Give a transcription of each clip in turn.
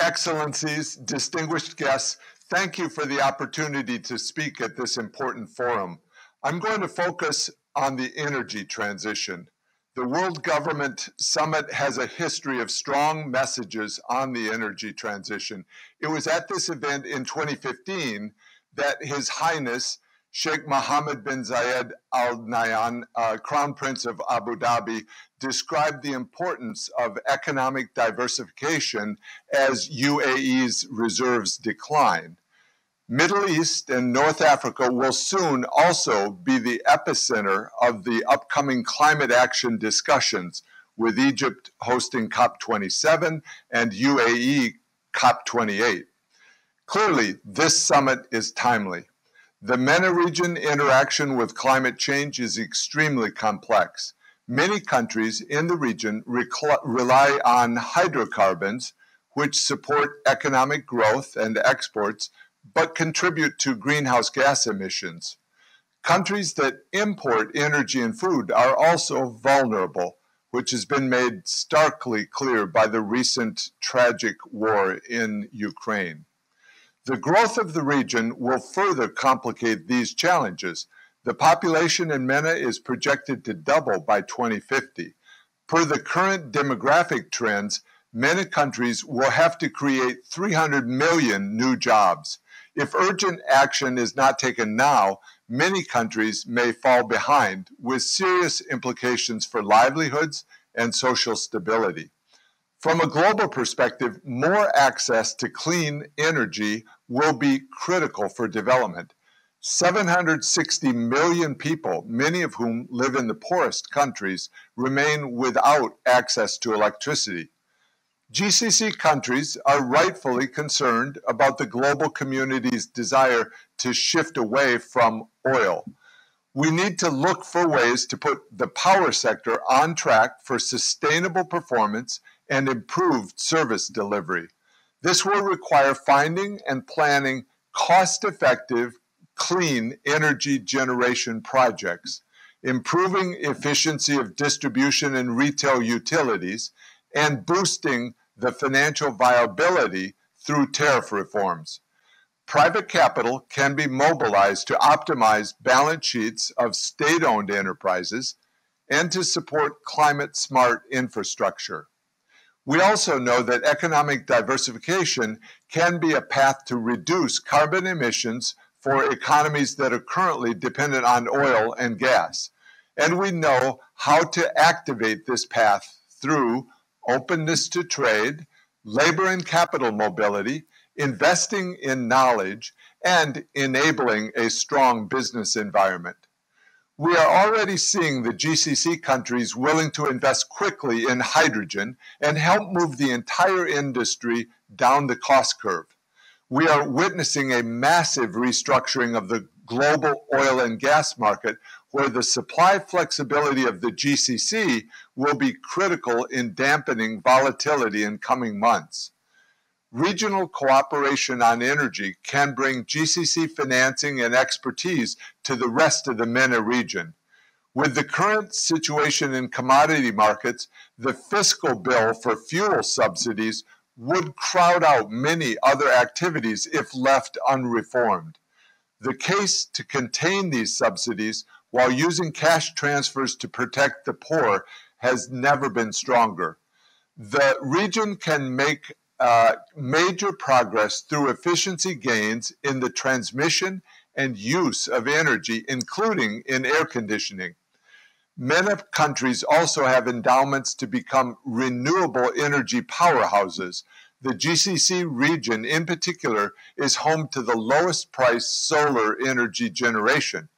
Excellencies, distinguished guests, thank you for the opportunity to speak at this important forum. I'm going to focus on the energy transition. The World Government Summit has a history of strong messages on the energy transition. It was at this event in 2015 that His Highness Sheikh Mohammed bin Zayed Al Nahyan, uh, Crown Prince of Abu Dhabi, described the importance of economic diversification as UAE's reserves decline. Middle East and North Africa will soon also be the epicenter of the upcoming climate action discussions, with Egypt hosting COP27 and UAE COP28. Clearly, this summit is timely. The MENA region interaction with climate change is extremely complex. Many countries in the region rely on hydrocarbons, which support economic growth and exports but contribute to greenhouse gas emissions. Countries that import energy and food are also vulnerable, which has been made starkly clear by the recent tragic war in Ukraine. The growth of the region will further complicate these challenges. The population in MENA is projected to double by 2050. Per the current demographic trends, many countries will have to create 300 million new jobs. If urgent action is not taken now, many countries may fall behind with serious implications for livelihoods and social stability. From a global perspective, more access to clean energy will be critical for development. 760 million people, many of whom live in the poorest countries, remain without access to electricity. GCC countries are rightfully concerned about the global community's desire to shift away from oil. We need to look for ways to put the power sector on track for sustainable performance and improved service delivery. This will require finding and planning cost effective, clean energy generation projects, improving efficiency of distribution and retail utilities, and boosting the financial viability through tariff reforms. Private capital can be mobilized to optimize balance sheets of state owned enterprises and to support climate smart infrastructure. We also know that economic diversification can be a path to reduce carbon emissions for economies that are currently dependent on oil and gas. And we know how to activate this path through openness to trade, labor and capital mobility, investing in knowledge, and enabling a strong business environment. We are already seeing the GCC countries willing to invest quickly in hydrogen and help move the entire industry down the cost curve. We are witnessing a massive restructuring of the global oil and gas market where the supply flexibility of the GCC will be critical in dampening volatility in coming months. Regional cooperation on energy can bring GCC financing and expertise to the rest of the MENA region. With the current situation in commodity markets, the fiscal bill for fuel subsidies would crowd out many other activities if left unreformed. The case to contain these subsidies while using cash transfers to protect the poor has never been stronger. The region can make uh, major progress through efficiency gains in the transmission and use of energy, including in air conditioning. Many countries also have endowments to become renewable energy powerhouses. The GCC region, in particular, is home to the lowest price solar energy generation.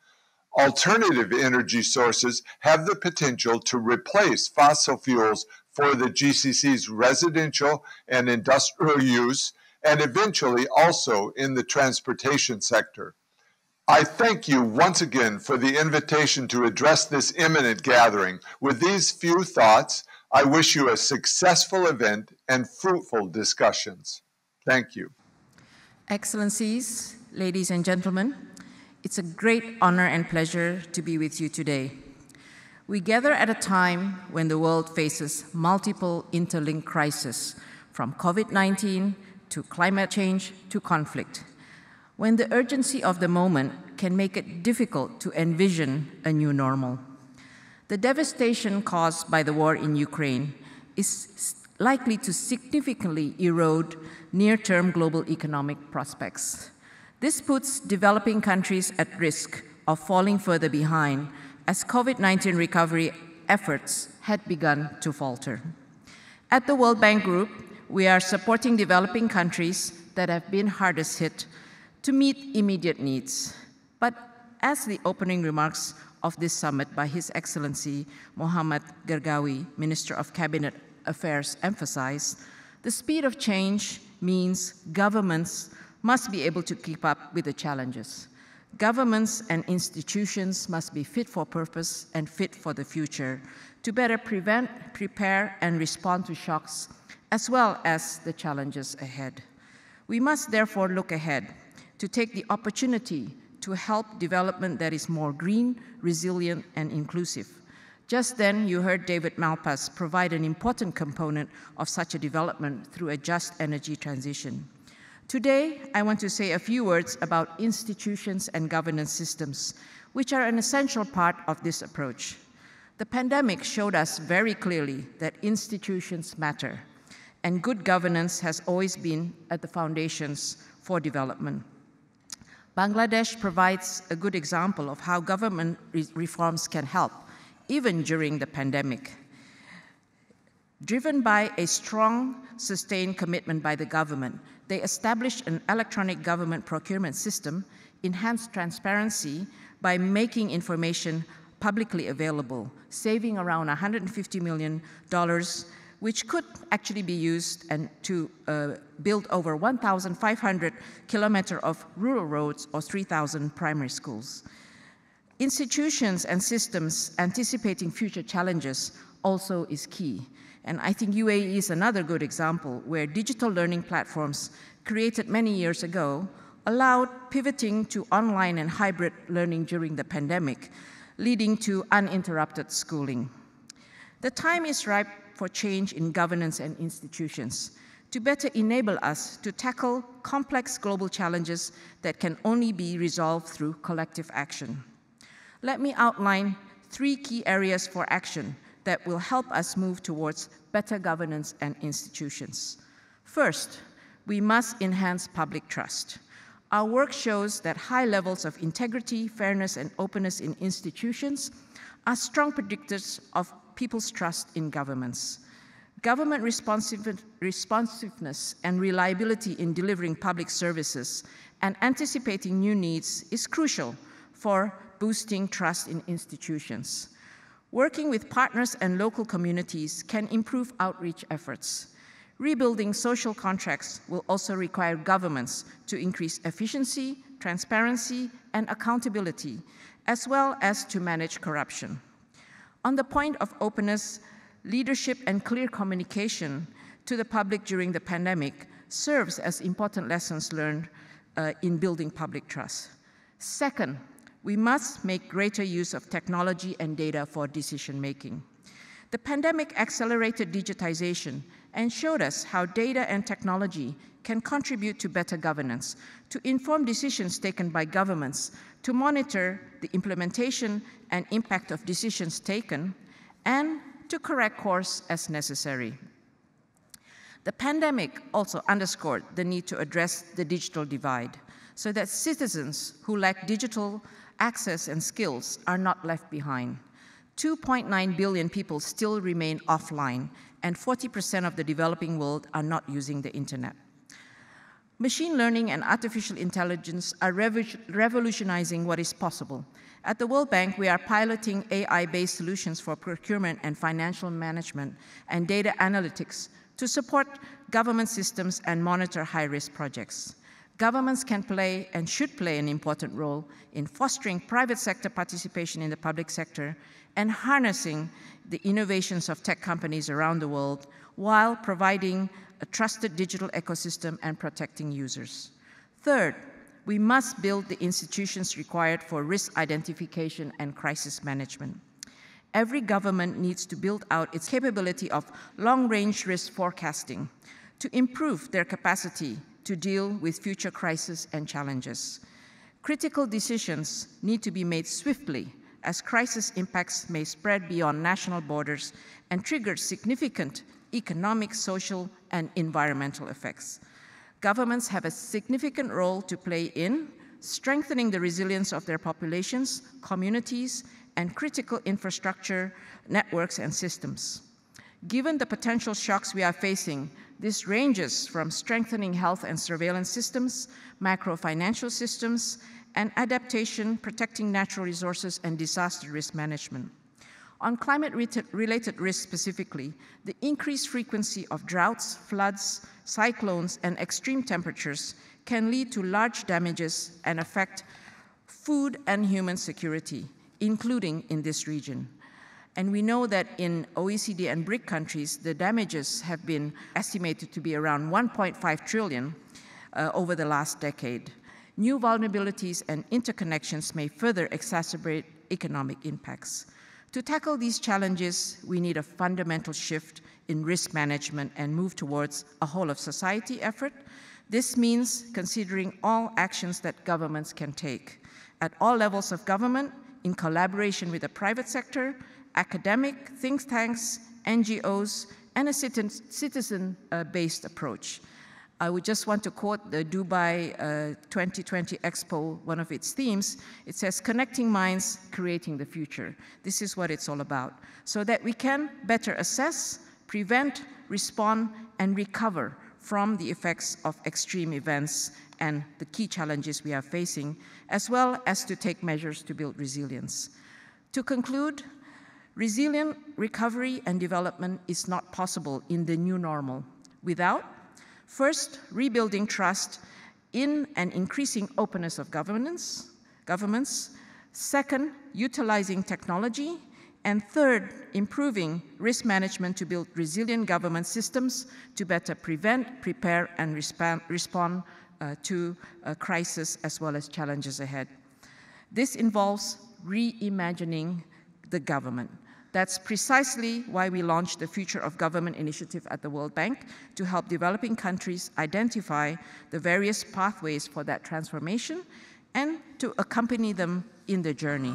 Alternative energy sources have the potential to replace fossil fuels for the GCC's residential and industrial use, and eventually also in the transportation sector. I thank you once again for the invitation to address this imminent gathering. With these few thoughts, I wish you a successful event and fruitful discussions. Thank you. Excellencies, ladies and gentlemen, it's a great honor and pleasure to be with you today. We gather at a time when the world faces multiple interlinked crises, from COVID 19 to climate change to conflict, when the urgency of the moment can make it difficult to envision a new normal. The devastation caused by the war in Ukraine is likely to significantly erode near term global economic prospects. This puts developing countries at risk of falling further behind as COVID 19 recovery efforts had begun to falter. At the World Bank Group, we are supporting developing countries that have been hardest hit to meet immediate needs. But as the opening remarks of this summit by His Excellency Mohammad Gergawi, Minister of Cabinet Affairs, emphasized, the speed of change means governments must be able to keep up with the challenges. Governments and institutions must be fit for purpose and fit for the future to better prevent, prepare, and respond to shocks, as well as the challenges ahead. We must therefore look ahead to take the opportunity to help development that is more green, resilient, and inclusive. Just then, you heard David Malpass provide an important component of such a development through a just energy transition. Today, I want to say a few words about institutions and governance systems, which are an essential part of this approach. The pandemic showed us very clearly that institutions matter, and good governance has always been at the foundations for development. Bangladesh provides a good example of how government re reforms can help, even during the pandemic. Driven by a strong, sustained commitment by the government, they established an electronic government procurement system, enhanced transparency by making information publicly available, saving around $150 million, which could actually be used and to uh, build over 1,500 kilometers of rural roads or 3,000 primary schools. Institutions and systems anticipating future challenges also is key. And I think UAE is another good example where digital learning platforms created many years ago allowed pivoting to online and hybrid learning during the pandemic, leading to uninterrupted schooling. The time is ripe for change in governance and institutions to better enable us to tackle complex global challenges that can only be resolved through collective action. Let me outline three key areas for action that will help us move towards better governance and institutions. First, we must enhance public trust. Our work shows that high levels of integrity, fairness, and openness in institutions are strong predictors of people's trust in governments. Government responsiveness and reliability in delivering public services and anticipating new needs is crucial for boosting trust in institutions. Working with partners and local communities can improve outreach efforts. Rebuilding social contracts will also require governments to increase efficiency, transparency, and accountability, as well as to manage corruption. On the point of openness, leadership and clear communication to the public during the pandemic serves as important lessons learned uh, in building public trust. Second, we must make greater use of technology and data for decision making. The pandemic accelerated digitization and showed us how data and technology can contribute to better governance, to inform decisions taken by governments, to monitor the implementation and impact of decisions taken, and to correct course as necessary. The pandemic also underscored the need to address the digital divide so that citizens who lack digital access and skills are not left behind. 2.9 billion people still remain offline, and 40% of the developing world are not using the internet. Machine learning and artificial intelligence are revolutionizing what is possible. At the World Bank, we are piloting AI-based solutions for procurement and financial management and data analytics to support government systems and monitor high-risk projects. Governments can play and should play an important role in fostering private sector participation in the public sector and harnessing the innovations of tech companies around the world while providing a trusted digital ecosystem and protecting users. Third, we must build the institutions required for risk identification and crisis management. Every government needs to build out its capability of long-range risk forecasting to improve their capacity to deal with future crises and challenges. Critical decisions need to be made swiftly as crisis impacts may spread beyond national borders and trigger significant economic, social, and environmental effects. Governments have a significant role to play in strengthening the resilience of their populations, communities, and critical infrastructure networks and systems. Given the potential shocks we are facing, this ranges from strengthening health and surveillance systems, macro financial systems, and adaptation, protecting natural resources, and disaster risk management. On climate-related risks specifically, the increased frequency of droughts, floods, cyclones, and extreme temperatures can lead to large damages and affect food and human security, including in this region. And we know that in OECD and BRIC countries, the damages have been estimated to be around 1.5 trillion uh, over the last decade. New vulnerabilities and interconnections may further exacerbate economic impacts. To tackle these challenges, we need a fundamental shift in risk management and move towards a whole of society effort. This means considering all actions that governments can take at all levels of government in collaboration with the private sector, academic, think tanks, NGOs, and a citizen-based approach. I would just want to quote the Dubai uh, 2020 Expo, one of its themes. It says, connecting minds, creating the future. This is what it's all about. So that we can better assess, prevent, respond, and recover from the effects of extreme events and the key challenges we are facing, as well as to take measures to build resilience. To conclude, resilient recovery and development is not possible in the new normal without First, rebuilding trust in and increasing openness of governance, governments. Second, utilizing technology. And third, improving risk management to build resilient government systems to better prevent, prepare, and respond, uh, to a crisis as well as challenges ahead. This involves reimagining the government. That's precisely why we launched the Future of Government initiative at the World Bank to help developing countries identify the various pathways for that transformation and to accompany them in the journey.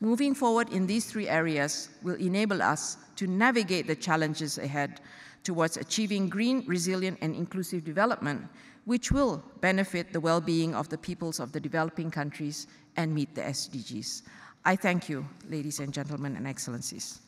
Moving forward in these three areas will enable us to navigate the challenges ahead towards achieving green, resilient, and inclusive development, which will benefit the well-being of the peoples of the developing countries and meet the SDGs. I thank you, ladies and gentlemen and excellencies.